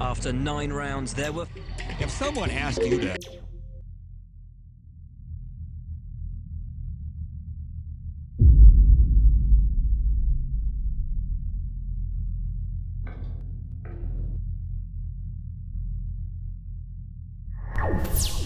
After nine rounds, there were... If someone asked you to... you